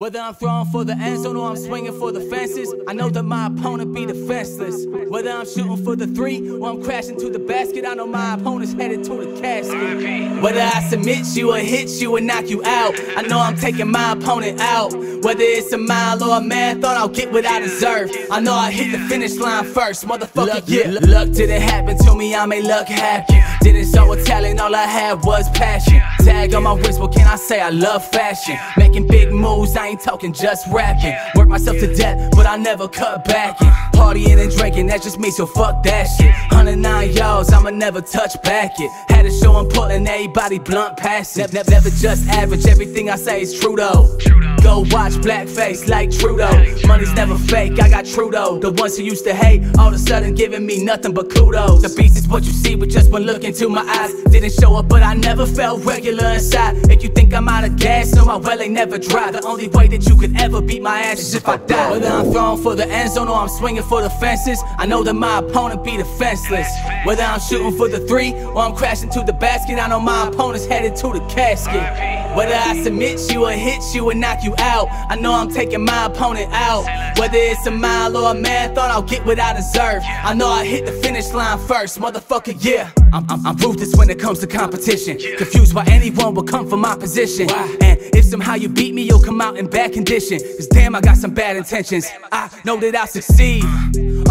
Whether I'm throwing for the end zone or I'm swinging for the fences, I know that my opponent be defenseless. Whether I'm shooting for the three or I'm crashing to the basket, I know my opponent's headed to the casket. Whether I submit you or hit you and knock you out, I know I'm taking my opponent out. Whether it's a mile or a marathon, I'll get what I deserve. I know I hit the finish line first, motherfucker. Luck, yeah, luck didn't happen to me, I made luck happen. Didn't show a talent, all I had was passion. Tag on my wrist, what can I say? I love fashion. Making big moves, I ain't talking just rapping. Work myself to death, but I never cut back. In. Partying and drinking, that's just me, so fuck that shit. 109 y'alls, I'ma never touch back it. Had a show, I'm pulling everybody blunt past it. Never, never just average, everything I say is true though. Go watch blackface like Trudeau. Money's never fake, I got Trudeau. The ones who used to hate, all of a sudden giving me nothing but kudos. The beast is what you see with just one look into my eyes. Didn't show up, but I never felt regular inside. If you think I'm out of gas, no, my well ain't never dry. The only way that you could ever beat my ass is if I die. Whether I'm throwing for the end zone or I'm swinging for the fences, I know that my opponent be defenseless. Whether I'm shooting for the three or I'm crashing to the basket, I know my opponent's headed to the casket. Whether I submit you or hit you and knock you out, I know I'm taking my opponent out. Whether it's a mile or a marathon, I'll get what I deserve. I know I hit the finish line first, motherfucker, yeah. I'm, I'm, I'm ruthless when it comes to competition. Confused why anyone will come for my position. And if somehow you beat me, you'll come out in bad condition. Cause damn, I got some bad intentions. I know that I'll succeed.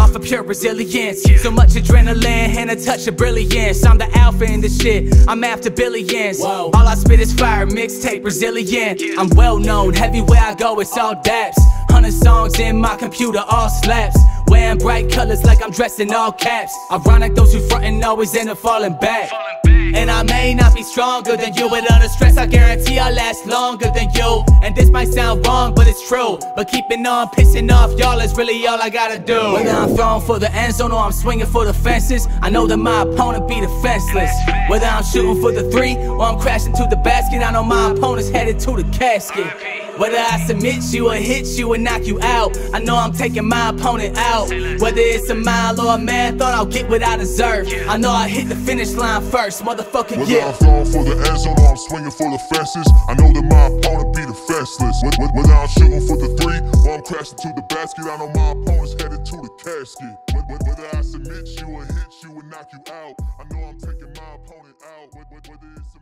Off of pure resilience. So much adrenaline and a touch of brilliance. I'm the alpha in this shit. I'm after billions. All I spit is fire, mixtape, resilient. I'm well known, everywhere I go, it's all daps. Hundred songs in my computer, all slaps. Wearing bright colors like I'm dressed in all caps. Ironic, those who frontin' always end up falling back. And I may not be stronger than you, but under stress, I guarantee I last longer than you. And this might sound wrong, but it's true. But keeping on pissing off y'all is really all I gotta do. Whether I'm throwing for the end zone or I'm swinging for the fences, I know that my opponent be defenseless. Whether I'm shooting for the three or I'm crashing to the basket, I know my opponent's headed to the casket. Whether I submit you or hit you and knock you out, I know I'm taking my opponent out. Whether it's a mile or a marathon, I'll get what I deserve. I know I hit the finish line first, motherfucker, Whether yeah. I'm throwing for the end zone or I'm swinging for the fences, I know that my opponent be the wh- Whether I'm shooting for the three or I'm crashing to the basket, I know my opponent's headed to the casket. Wh- wh- Whether I submit you or hit you and knock you out, I know I'm taking my opponent out. Wh- wh- Whether it's